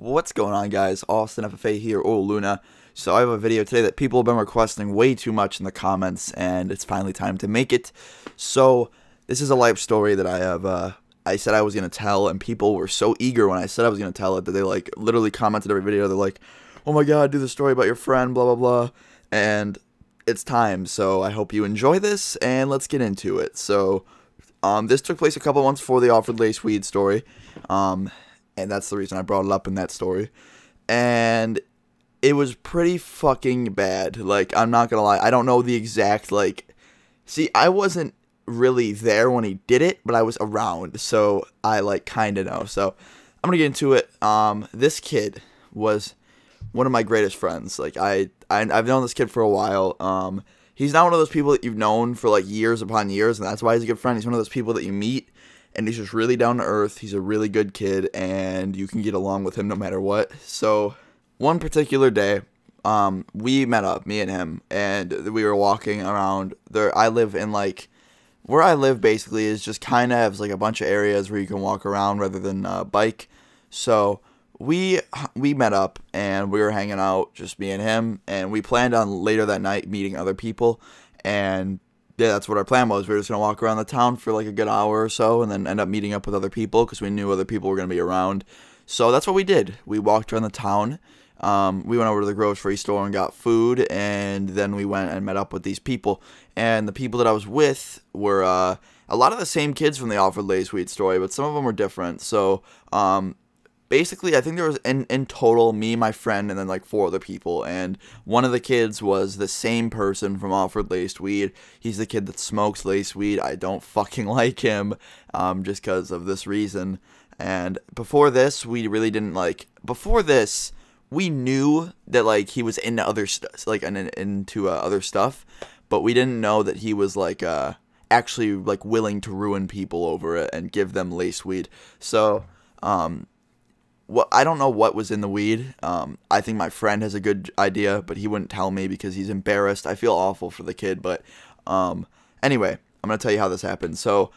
What's going on guys? Austin FFA here, or Luna. So I have a video today that people have been requesting way too much in the comments and it's finally time to make it. So this is a life story that I have uh, I said I was going to tell and people were so eager when I said I was going to tell it that they like literally commented every video. They're like, "Oh my god, do the story about your friend, blah blah blah." And it's time. So I hope you enjoy this and let's get into it. So um, this took place a couple months before the offered Lace Weed story. Um, and that's the reason I brought it up in that story. And it was pretty fucking bad. Like, I'm not gonna lie, I don't know the exact, like, see, I wasn't really there when he did it, but I was around, so I, like, kinda know. So, I'm gonna get into it. Um, this kid was one of my greatest friends. Like, I, I I've known this kid for a while. Um, he's not one of those people that you've known for, like, years upon years, and that's why he's a good friend. He's one of those people that you meet and he's just really down to earth. He's a really good kid, and you can get along with him no matter what. So, one particular day, um, we met up, me and him, and we were walking around. There, I live in like where I live. Basically, is just kind of like a bunch of areas where you can walk around rather than uh, bike. So we we met up and we were hanging out, just me and him, and we planned on later that night meeting other people. And yeah, that's what our plan was. We were just gonna walk around the town for like a good hour or so, and then end up meeting up with other people because we knew other people were gonna be around. So that's what we did. We walked around the town. Um, we went over to the grocery store and got food, and then we went and met up with these people. And the people that I was with were uh, a lot of the same kids from the Alfred Lace Weed story, but some of them were different. So um, basically I think there was in in total me, my friend, and then like four other people. And one of the kids was the same person from Alfred Laced Weed. He's the kid that smokes lace weed. I don't fucking like him, um, just because of this reason. And before this, we really didn't like. Before this, we knew that like he was into other stuff, like in, into uh, other stuff, but we didn't know that he was like uh actually like willing to ruin people over it and give them lace weed. So um what I don't know what was in the weed. Um, I think my friend has a good idea, but he wouldn't tell me because he's embarrassed. I feel awful for the kid, but um, anyway, I'm gonna tell you how this happened. So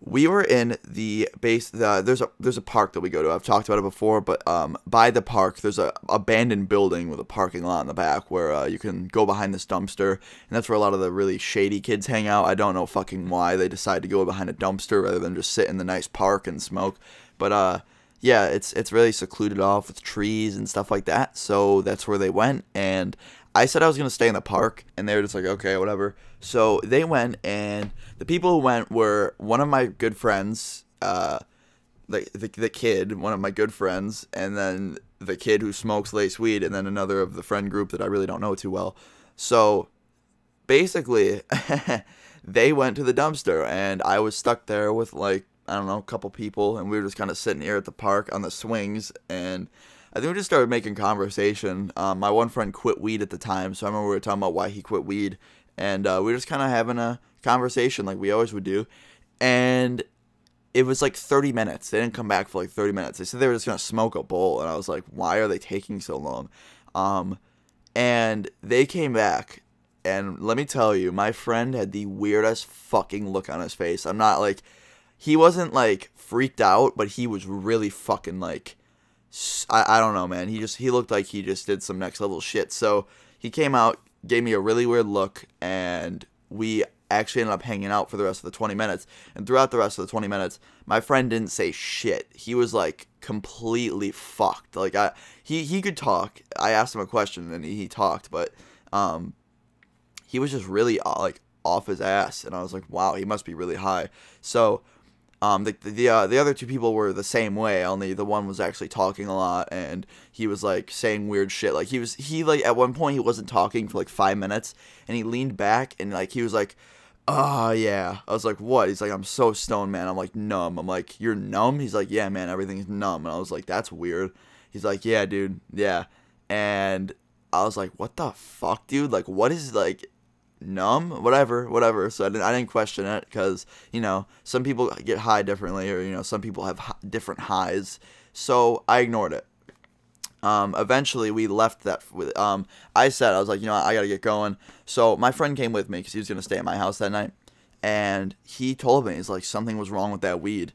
we were in the base. The, there's a there's a park that we go to. I've talked about it before, but um, by the park there's a abandoned building with a parking lot in the back where uh, you can go behind this dumpster, and that's where a lot of the really shady kids hang out. I don't know fucking why they decide to go behind a dumpster rather than just sit in the nice park and smoke, but uh yeah, it's it's really secluded off with trees and stuff like that. So that's where they went, and I said I was gonna stay in the park, and they were just like, okay, whatever. So they went, and the people who went were one of my good friends, uh, the, the the kid, one of my good friends, and then the kid who smokes lace weed, and then another of the friend group that I really don't know too well. So basically, they went to the dumpster, and I was stuck there with like I don't know, a couple people, and we were just kind of sitting here at the park on the swings, and I think we just started making conversation. Um, my one friend quit weed at the time, so I remember we were talking about why he quit weed, and uh, we were just kind of having a conversation like we always would do, and it was like 30 minutes. They didn't come back for like 30 minutes. They said they were just gonna smoke a bowl, and I was like, why are they taking so long? Um, and they came back, and let me tell you, my friend had the weirdest fucking look on his face. I'm not like he wasn't like freaked out, but he was really fucking like I, I don't know, man. He just he looked like he just did some next level shit. So he came out, gave me a really weird look, and we actually ended up hanging out for the rest of the 20 minutes. And throughout the rest of the 20 minutes, my friend didn't say shit. He was like completely fucked. Like I he he could talk. I asked him a question and he, he talked, but um he was just really uh, like off his ass and I was like, "Wow, he must be really high." So um, the the uh, the other two people were the same way. Only the one was actually talking a lot, and he was like saying weird shit. Like he was he like at one point he wasn't talking for like five minutes, and he leaned back and like he was like, "Oh yeah." I was like, "What?" He's like, "I'm so stoned, man." I'm like, "Numb." I'm like, "You're numb?" He's like, "Yeah, man, everything's numb." And I was like, "That's weird." He's like, "Yeah, dude, yeah," and I was like, "What the fuck, dude? Like, what is like?" Numb, whatever, whatever. So I didn't, I didn't question it because you know some people get high differently, or you know some people have different highs. So I ignored it. Um, eventually, we left that. With, um, I said I was like, you know, I gotta get going. So my friend came with me because he was gonna stay at my house that night, and he told me he's like something was wrong with that weed,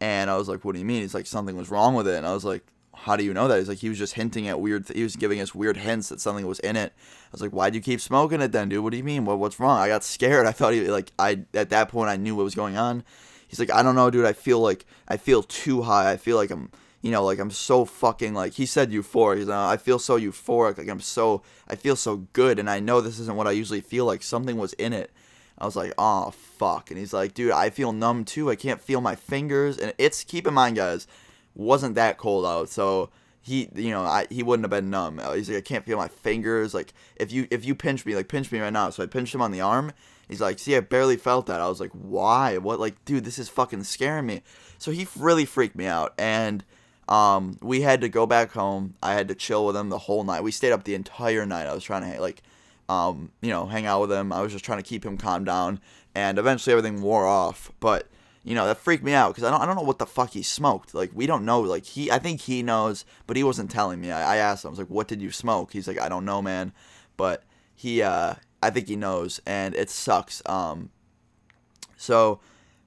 and I was like, what do you mean? He's like something was wrong with it, and I was like, how do you know that? He's like, he was just hinting at weird. Th- he was giving us weird hints that something was in it. I was like, why do you keep smoking it then, dude? What do you mean? What what's wrong? I got scared. I thought he like I at that point I knew what was going on. He's like, I don't know, dude. I feel like I feel too high. I feel like I'm you know, like I'm so fucking like he said euphoric. He's like, I feel so euphoric. Like I'm so I feel so good, and I know this isn't what I usually feel like. Something was in it. I was like, oh fuck. And he's like, dude, I feel numb too. I can't feel my fingers. And it's keep in mind, guys, wasn't that cold out, so he, you know, I he wouldn't have been numb. He's like, I can't feel my fingers. Like if you if you pinch me, like pinch me right now. So I pinched him on the arm. He's like, see, I barely felt that. I was like, why? What? Like, dude, this is fucking scaring me. So he really freaked me out, and um, we had to go back home. I had to chill with him the whole night. We stayed up the entire night. I was trying to like, um, you know, hang out with him. I was just trying to keep him calm down, and eventually everything wore off. But you know that freaked me out because I don't I don't know what the fuck he smoked. Like we don't know. Like he I think he knows, but he wasn't telling me. I, I asked him. I was like, "What did you smoke?" He's like, "I don't know, man," but he uh I think he knows, and it sucks. Um, so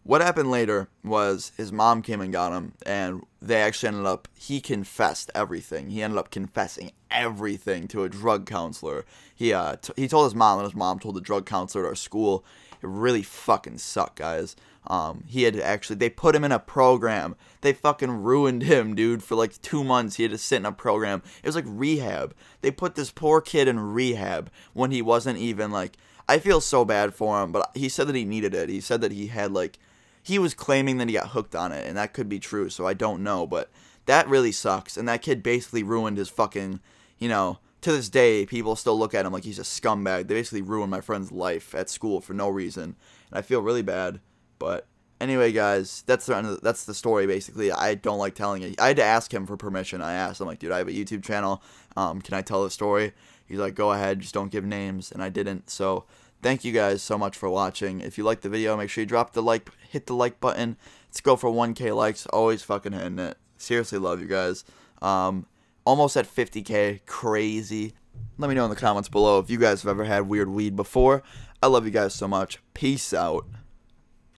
what happened later was his mom came and got him, and they actually ended up, he confessed everything. He ended up confessing everything to a drug counselor. He, uh, he told his mom, and his mom told the drug counselor at our school. It really fucking sucked, guys. Um, he had actually, they put him in a program. They fucking ruined him, dude, for like two months. He had to sit in a program. It was like rehab. They put this poor kid in rehab when he wasn't even like, I feel so bad for him, but he said that he needed it. He said that he had like, he was claiming that he got hooked on it, and that could be true, so I don't know, but that really sucks. And that kid basically ruined his fucking, you know, to this day, people still look at him like he's a scumbag. They basically ruined my friend's life at school for no reason, and I feel really bad. But anyway, guys, that's the that's the story basically. I don't like telling it. I had to ask him for permission. I asked him like, dude, I have a YouTube channel. Um, can I tell the story? He's like, go ahead, just don't give names, and I didn't. So thank you guys so much for watching. If you liked the video, make sure you drop the like, hit the like button. Let's go for 1K likes. Always fucking hitting it. Seriously, love you guys. Um, almost at 50K. Crazy. Let me know in the comments below if you guys have ever had weird weed before. I love you guys so much. Peace out.